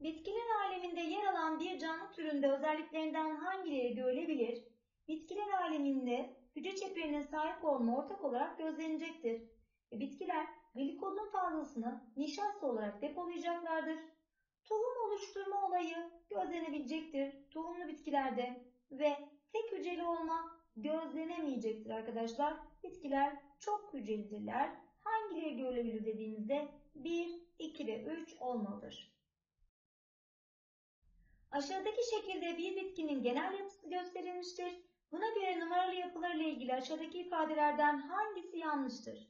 Bitkiler aleminde yer alan bir canlı türünde özelliklerinden hangileri görülebilir? Bitkiler aleminde hücre çeperine sahip olma ortak olarak gözlenecektir. Ve bitkiler glikozun fazlasını nişasta olarak depolayacaklardır. Tohum oluşturma olayı gözlenebilecektir tohumlu bitkilerde ve tek hücreli olma gözlenemeyecektir arkadaşlar. Bitkiler çok hücrelidirler. Hangileri görülebilir dediğimizde 1, 2 ve 3 olmalıdır. Aşağıdaki şekilde bir bitkinin genel yapısı gösterilmiştir. Buna göre numaralı yapılarıyla ilgili aşağıdaki ifadelerden hangisi yanlıştır?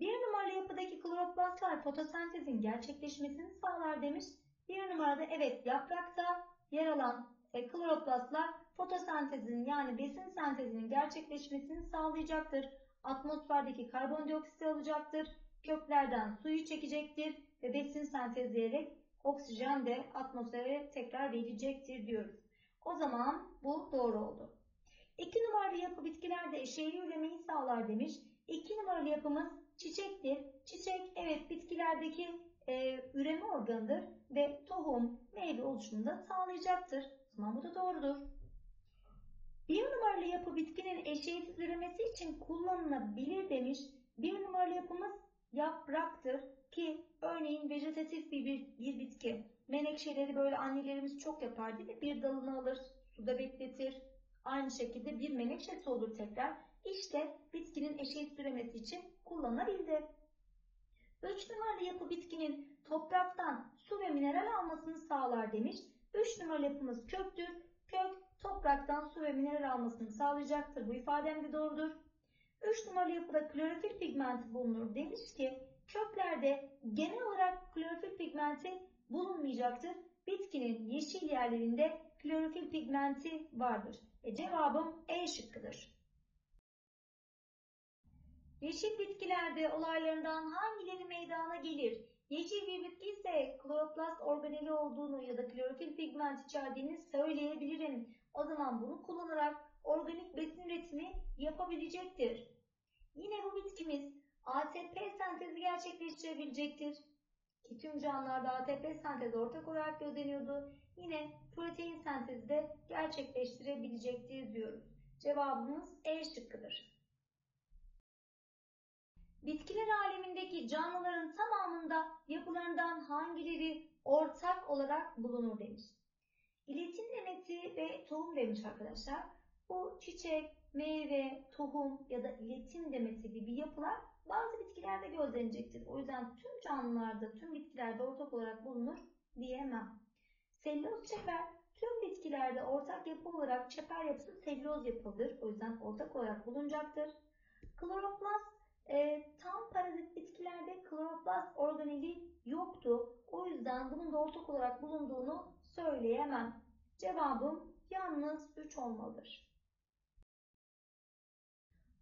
Bir numaralı yapıdaki kloroplastlar fotosentezin gerçekleşmesini sağlar demiş. Bir numarada evet yaprakta yer alan e, kloroplastlar fotosentezin yani besin sentezinin gerçekleşmesini sağlayacaktır. Atmosferdeki karbondioksiti alacaktır. Köklerden suyu çekecektir ve besin sentezleyerek oksijen de atmosfere tekrar verecektir diyoruz. O zaman bu doğru oldu. İki numaralı yapı bitkilerde eşeğli üremeyi sağlar demiş. İki numaralı yapımız çiçektir. Çiçek evet bitkilerdeki e, üreme organıdır ve tohum, meyve oluşumunu da sağlayacaktır. O zaman bu da doğrudur. Bir numaralı yapı bitkinin eşeğsiz üremesi için kullanılabilir demiş. Bir numaralı yapımız yapraktır ki örneğin vejetatif bir, bir, bir bitki. Menekşeleri böyle annelerimiz çok yapar değil mi? Bir dalını alır, suda bekletir. Aynı şekilde bir menekşesi olur tekrar. İşte bitkinin eşeğsiz üremesi için kullanılabildi. 3 numaralı yapı bitkinin topraktan su ve mineral almasını sağlar demiş. 3 numaralı yapımız köktür. Kök topraktan su ve mineral almasını sağlayacaktır. Bu ifadem de doğrudur. 3 numaralı yapıda klorofil pigmenti bulunur demiş ki köklerde genel olarak klorofil pigmenti bulunmayacaktır. Bitkinin yeşil yerlerinde klorofil pigmenti vardır. E cevabım E şıkkıdır. Yeşil bitkilerde olaylarından hangileri meydana gelir? Yeşil bir bitki ise kloroplast organeli olduğunu ya da klorofil pigment içerdiğini söyleyebilirim. O zaman bunu kullanarak organik besin üretimi yapabilecektir. Yine bu bitkimiz ATP sentezi gerçekleştirebilecektir. Ki tüm canlılarda ATP sentezi ortak olarak gözleniyordu. Yine protein sentezi de gerçekleştirebilecektir diyoruz. Cevabımız E şıkkıdır. Bitkiler alemindeki canlıların tamamında yapılarından hangileri ortak olarak bulunur demiş. İletim demeti ve tohum demiş arkadaşlar. Bu çiçek, meyve, tohum ya da iletim demeti gibi yapılar bazı bitkilerde gözlenecektir. O yüzden tüm canlılarda, tüm bitkilerde ortak olarak bulunur diyemem. Selüloz çeper tüm bitkilerde ortak yapı olarak çeper yapısı selüloz yapıdır. O yüzden ortak olarak bulunacaktır. Kloroplast e, tam parazit bitkilerde kloroplast organeli yoktu. O yüzden bunun da ortak olarak bulunduğunu söyleyemem. Cevabım yalnız 3 olmalıdır.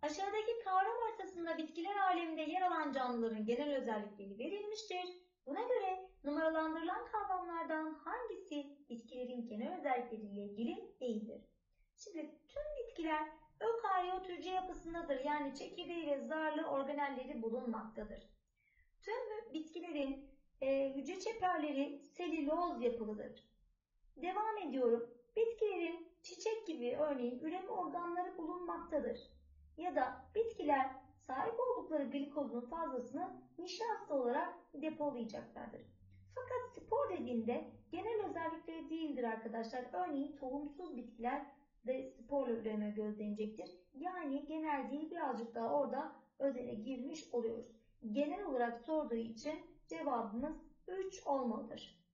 Aşağıdaki kavram haritasında bitkiler aleminde yer alan canlıların genel özellikleri verilmiştir. Buna göre numaralandırılan kavramlardan hangisi bitkilerin genel özellikleriyle ilgili değildir? Şimdi tüm bitkiler ökaryot hücre yapısındadır. Yani çekirdeği ve zarlı organelleri bulunmaktadır. Tüm bitkilerin e, hücre çeperleri selüloz yapılıdır. Devam ediyorum. Bitkilerin çiçek gibi örneğin üreme organları bulunmaktadır. Ya da bitkiler sahip oldukları glikozun fazlasını nişasta olarak depolayacaklardır. Fakat spor dediğinde genel özellikleri değildir arkadaşlar. Örneğin tohumsuz bitkiler de sporla üreme gözlenecektir. Yani genel değil birazcık daha orada özele girmiş oluyoruz. Genel olarak sorduğu için cevabımız 3 olmalıdır.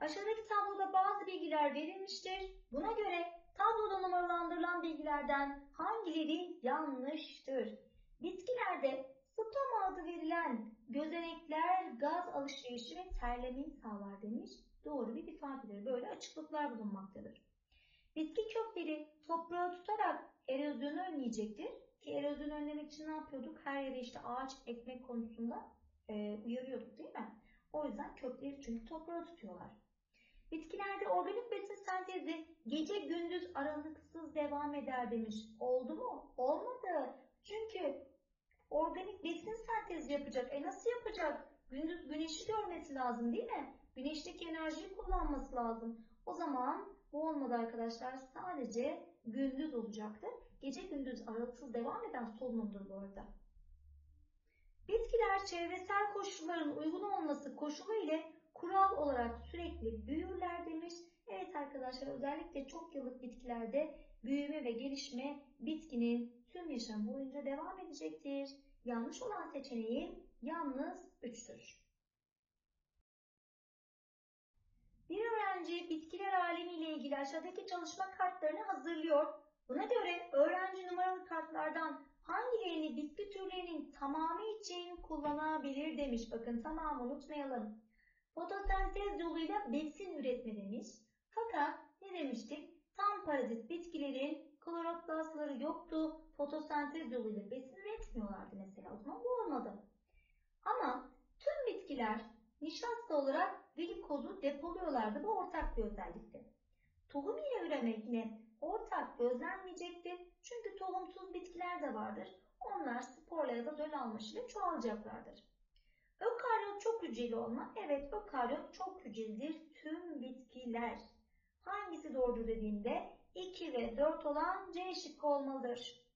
Aşağıdaki tabloda bazı bilgiler verilmiştir. Buna göre tabloda numaralandırılan bilgilerden hangileri yanlıştır? Bitkilerde stom adı verilen gözenekler gaz alışverişi ve terlemeyi sağlar demiş. Doğru bir ifadedir. Böyle açıklıklar bulunmaktadır. Bitki kökleri toprağı tutarak erozyonu önleyecektir. Ki erozyonu önlemek için ne yapıyorduk? Her yere işte ağaç ekmek konusunda e, uyarıyorduk değil mi? O yüzden kökleri çünkü toprağı tutuyorlar. Bitkilerde organik besin sentezi gece gündüz aralıksız devam eder demiş. Oldu mu? Olmadı. Çünkü organik besin sentezi yapacak. E nasıl yapacak? gündüz güneşi görmesi lazım değil mi? Güneşteki enerjiyi kullanması lazım. O zaman bu olmadı arkadaşlar. Sadece gündüz olacaktır. Gece gündüz aralıksız devam eden solunumdur bu arada. Bitkiler çevresel koşulların uygun olması koşulu ile kural olarak sürekli büyürler demiş. Evet arkadaşlar özellikle çok yıllık bitkilerde büyüme ve gelişme bitkinin tüm yaşam boyunca devam edecektir. Yanlış olan seçeneğim yalnız 3'tür. Bir öğrenci bitkiler alemi ile ilgili aşağıdaki çalışma kartlarını hazırlıyor. Buna göre öğrenci numaralı kartlardan hangilerini bitki türlerinin tamamı için kullanabilir demiş. Bakın tamamı unutmayalım. Fotosentez yoluyla besin üretme demiş. Fakat ne demiştik? Tam parazit bitkilerin kloroplastları yoktu. Fotosentez yoluyla besin üretmiyorlardı mesela. O zaman bu olmadı. Ama tüm bitkiler nişasta olarak glikozu depoluyorlardı. Bu ortak bir özellikti. Tohum ile üremek yine ortak gözlenmeyecektir. Çünkü tohumsuz bitkiler de vardır. Onlar sporla ya da döl almışıyla çoğalacaklardır. Ökaryot çok hücreli olma. Evet ökaryot çok hücrelidir. Tüm bitkiler. Hangisi doğrudur dediğimde 2 ve 4 olan C şıkkı olmalıdır.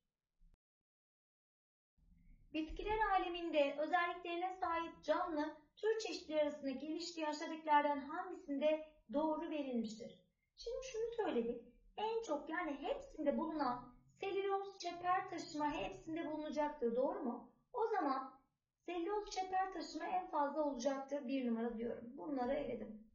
Bitkiler aleminde özelliklerine sahip canlı tür çeşitleri arasındaki ilişki aşağıdakilerden hangisinde doğru verilmiştir? Şimdi şunu söyledik. En çok yani hepsinde bulunan selüloz çeper taşıma hepsinde bulunacaktır. Doğru mu? O zaman selüloz çeper taşıma en fazla olacaktır. Bir numara diyorum. Bunları eledim.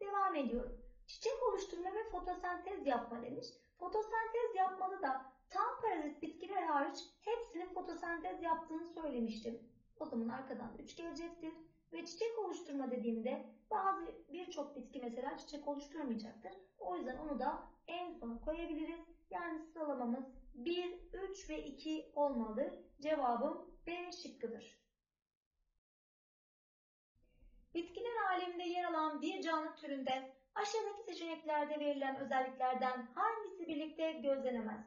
Devam ediyorum. Çiçek oluşturma ve fotosentez yapma demiş. Fotosentez yapmalı da tam parazit bitkiler hariç hepsinin fotosentez yaptığını söylemiştim. O zaman arkadan 3 gelecektir. Ve çiçek oluşturma dediğimde bazı birçok bitki mesela çiçek oluşturmayacaktır. O yüzden onu da en sona koyabiliriz. Yani sıralamamız 1, 3 ve 2 olmalı. Cevabım B şıkkıdır. Bitkiler aleminde yer alan bir canlı türünde aşağıdaki seçeneklerde verilen özelliklerden hangisi birlikte gözlenemez?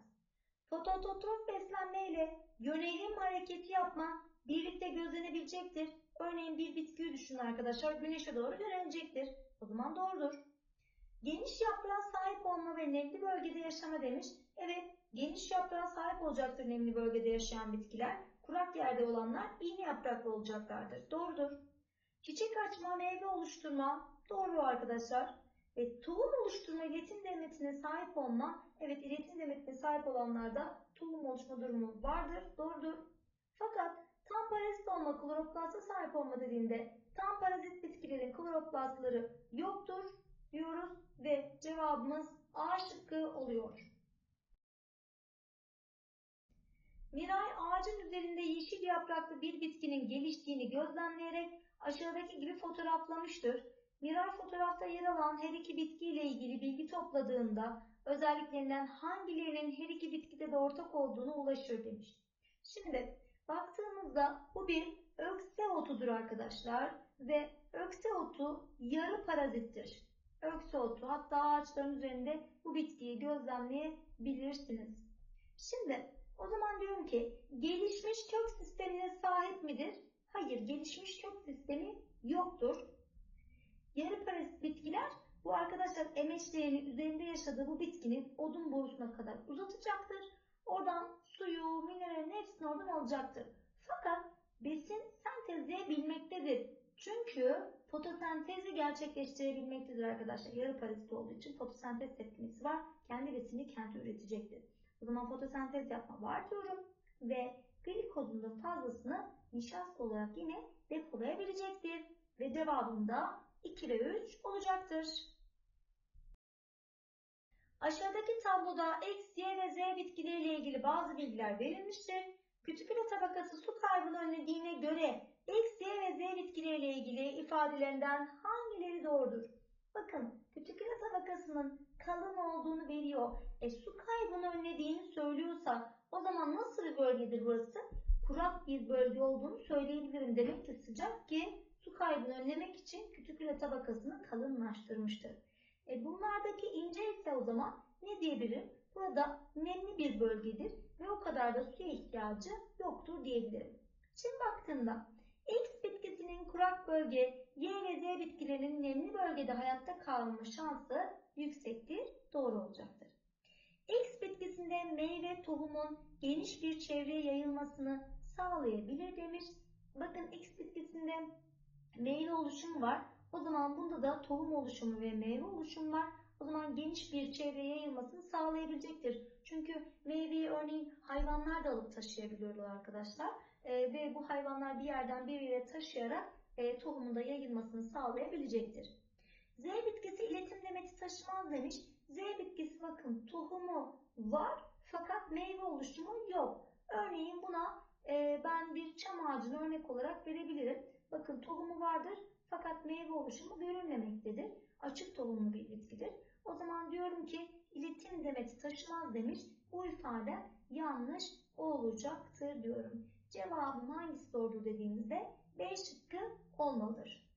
Fototrof beslenme ile yönelim hareketi yapma birlikte gözlenebilecektir. Örneğin bir bitkiyi düşünün arkadaşlar güneşe doğru yönelecektir. O zaman doğrudur. Geniş yaprağa sahip olma ve nemli bölgede yaşama demiş. Evet geniş yaprağa sahip olacaktır nemli bölgede yaşayan bitkiler. Kurak yerde olanlar iğne yapraklı olacaklardır. Doğrudur. Çiçek açma, meyve oluşturma. Doğru arkadaşlar. Ve tohum oluşturma iletim demetine sahip olma. Evet iletim demetine sahip olanlarda tohum oluşma durumu vardır. Doğrudur. Fakat tam parazit olma, kloroplasta sahip olma dediğinde tam parazit bitkilerin kloroplastları yoktur diyoruz ve cevabımız A şıkkı oluyor. Miray ağacın üzerinde yeşil yapraklı bir bitkinin geliştiğini gözlemleyerek aşağıdaki gibi fotoğraflamıştır. Miray fotoğrafta yer alan her iki bitki ile ilgili bilgi topladığında özelliklerinden hangilerinin her iki bitkide de ortak olduğunu ulaşır demiş. Şimdi baktığımızda bu bir ökse otudur arkadaşlar ve ökse otu yarı parazittir. Ökse otu hatta ağaçların üzerinde bu bitkiyi gözlemleyebilirsiniz. Şimdi o zaman diyorum ki gelişmiş kök sistemine sahip midir? Hayır gelişmiş kök sistemi yoktur. Yarı parazit bitkiler bu arkadaşlar emeçlerini üzerinde yaşadığı bu bitkinin odun borusuna kadar uzatacaktır. Oradan suyu, mineralin hepsini oradan alacaktır. Fakat besin sentezleyebilmektedir. Çünkü fotosentezi gerçekleştirebilmektedir arkadaşlar. Yarı parazit olduğu için fotosentez tepkimesi var. Kendi besini kendi üretecektir. O zaman fotosentez yapma var diyorum. Ve glikozun da fazlasını nişasta olarak yine depolayabilecektir. Ve cevabım da 2 ve 3 olacaktır. Aşağıdaki tabloda X, Y ve Z bitkileriyle ilgili bazı bilgiler verilmiştir. Kütüküle tabakası su kaybını önlediğine göre X, Y ve Z bitkileriyle ilgili ifadelerinden hangileri doğrudur? Bakın kütüküle tabakasının kalın olduğunu veriyor. E su kaybını önlediğini söylüyorsa o zaman nasıl bir bölgedir burası? Kurak bir bölge olduğunu söyleyebilirim. Demek ki sıcak ki su kaybını önlemek için kütüküle tabakasını kalınlaştırmıştır. E bunlardaki ince ise o zaman ne diyebilirim? Burada nemli bir bölgedir ve o kadar da suya ihtiyacı yoktur diyebilirim. Şimdi baktığımda X bitkisinin kurak bölge Y ve Z bitkilerinin nemli bölgede hayatta kalma şansı yüksektir, doğru olacaktır. X bitkisinde meyve tohumun geniş bir çevreye yayılmasını sağlayabilir demiş. Bakın X bitkisinde meyve oluşumu var. O zaman bunda da tohum oluşumu ve meyve oluşumu var. O zaman geniş bir çevreye yayılmasını sağlayabilecektir. Çünkü meyveyi örneğin hayvanlar da alıp taşıyabiliyorlar arkadaşlar. Ee, ve bu hayvanlar bir yerden bir yere taşıyarak e, tohumun da yayılmasını sağlayabilecektir. Z bitkisi iletim demeti taşımaz demiş. Z bitkisi bakın tohumu var fakat meyve oluşumu yok. Örneğin buna e, ben bir çam ağacını örnek olarak verebilirim. Bakın tohumu vardır fakat meyve oluşumu görünmemektedir. Açık tohumlu bir bitkidir. O zaman diyorum ki iletim demeti taşımaz demiş. Bu ifade yanlış olacaktır diyorum. Cevabım hangisi doğru dediğimizde B şıkkı olmalıdır.